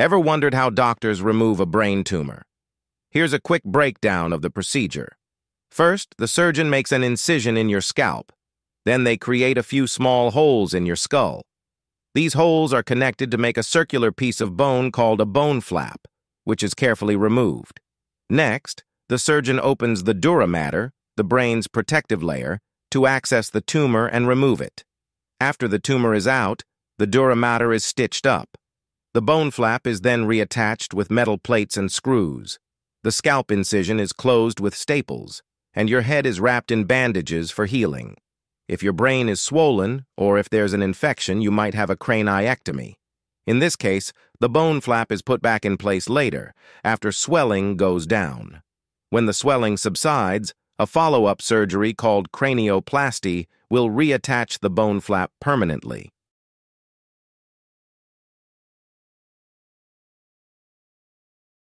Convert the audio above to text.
Ever wondered how doctors remove a brain tumor? Here's a quick breakdown of the procedure. First, the surgeon makes an incision in your scalp. Then they create a few small holes in your skull. These holes are connected to make a circular piece of bone called a bone flap, which is carefully removed. Next, the surgeon opens the dura mater, the brain's protective layer, to access the tumor and remove it. After the tumor is out, the dura mater is stitched up. The bone flap is then reattached with metal plates and screws. The scalp incision is closed with staples, and your head is wrapped in bandages for healing. If your brain is swollen, or if there's an infection, you might have a craniectomy. In this case, the bone flap is put back in place later, after swelling goes down. When the swelling subsides, a follow-up surgery called cranioplasty will reattach the bone flap permanently.